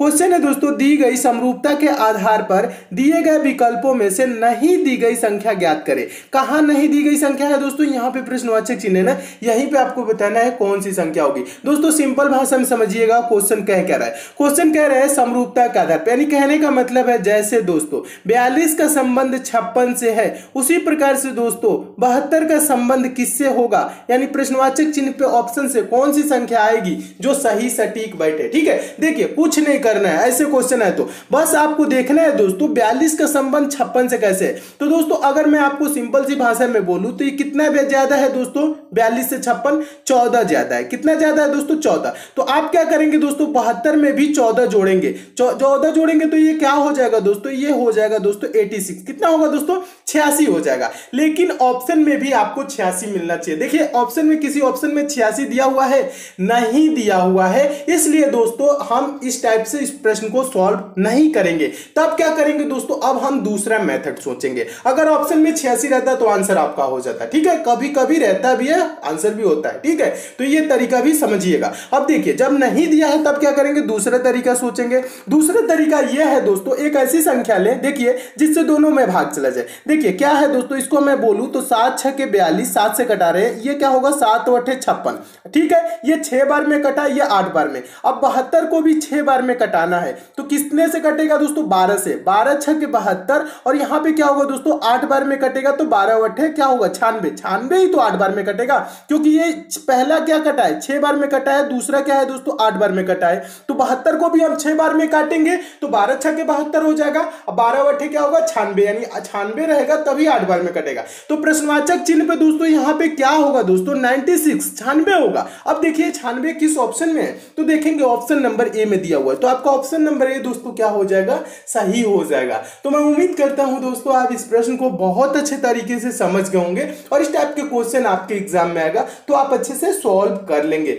Question है दोस्तों, दी गई समरूपता के आधार पर दिए गए विकल्पों में से नहीं दी गई संख्या ज्ञात करें। कहा नहीं दी गई संख्या है दोस्तों? यहाँ पे प्रश्नवाचक चिन्ह है ना? यहीं पे आपको बताना है कौन सी संख्या होगी। दोस्तों, सिंपल भाषा में समझिएगा क्वेश्चन कह रहा है। क्वेश्चन कह रहा है समरूपता के आधार पर, यानी कहने का मतलब है जैसे दोस्तों, बयालीस का संबंध छप्पन से है। उसी प्रकार से दोस्तों, बहत्तर का संबंध किससे होगा? यानी प्रश्नवाचक चिन्ह पे ऑप्शन से कौन सी संख्या आएगी जो सही, सटीक, बैठे। ठीक है? देखिए कुछ नहीं करना है, ऐसे क्वेश्चन है तो। बस आपको देखना है दोस्तों, बयालीस का संबंध छप्पन से कैसे है? तो दोस्तों, अगर मैं आपको सिंपल सी भाषा में बोलूँ तो ये कितना ज़्यादा है दोस्तों? बयालीस से छप्पन, चौदह ज़्यादा है। कितना ज़्यादा है दोस्तों? चौदह। तो आप क्या करेंगे दोस्तों, बहत्तर में भी चौदह जोड़ेंगे। चौदह जोड़ेंगे तो ये क्या हो जाएगा दोस्तों? ये हो जाएगा दोस्तों एटी सिक्स कितना होगा दोस्तों? छियासी हो जाएगा। लेकिन ऑप्शन में भी आपको छियासी मिलना चाहिए। देखिए ऑप्शन में किसी ऑप्शन में छियासी दिया हुआ है? नहीं दिया हुआ है। इसलिए दोस्तों, हम इस टाइप से इस प्रश्न को सॉल्व नहीं करेंगे। तब क्या करेंगे दोस्तों? अब हम दूसरा मेथड सोचेंगे। अगर ऑप्शन में छियासी रहता तो आंसर आपका हो जाता, ठीक है? कभी कभी रहता भी है, आंसर भी होता है, ठीक है? तो ये तरीका भी समझिएगा। अब देखिए, जब नहीं दिया है तब क्या करेंगे? दूसरा तरीका सोचेंगे। दूसरा तरीका यह है दोस्तों, एक ऐसी संख्या लें देखिए, जिससे दोनों में भाग चला जाए। देखिए, क्या है दोस्तों? इसको मैं बोलूँ तो सात, छह के बयालीस, सात से कटा रहे ये क्या होगा? सात अठे छप्पन, ठीक है? ये छह बार में कटा, ये आठ बार में। अब बहत्तर को भी छह बार में कटाना है। तो कितने से कटेगा दोस्तों? बारह से। बारह, छह के बहत्तर। और यहाँ पे क्या होगा दोस्तों? आठ बार में कटेगा तो बारह अठे क्या होगा? छानवे छानवे ही तो आठ बार में कटेगा। क्योंकि ये पहला क्या कटा है? छह बार में कटा है। दूसरा क्या है दोस्तों? आठ बार में कटा है। तो बहत्तर को भी हम छह बार में काटेंगे तो बारह, छह के बहत्तर हो जाएगा। अब बारह अठे क्या होगा? छानवे यानी छानवे रहेगा तभी आठ बार में कटेगा। तो प्रश्नवाचक चिन्ह पे दोस्तों यहाँ पे क्या होगा दोस्तों? नाइनटी सिक्स छानवे होगा। अब देखिए छानवे किस ऑप्शन में है? तो देखेंगे ऑप्शन नंबर ए में दिया हुआ है। तो आपका ऑप्शन नंबर ए दोस्तों, क्या हो जाएगा? सही हो जाएगा। तो मैं उम्मीद करता हूँ, दोस्तों, आप इस प्रश्न को बहुत अच्छे तरीके से समझ गए होंगे और इस टाइप के क्वेश्चन आपके एग्ज़ाम में आएगा तो आप अच्छे से सॉल्व कर लेंगे।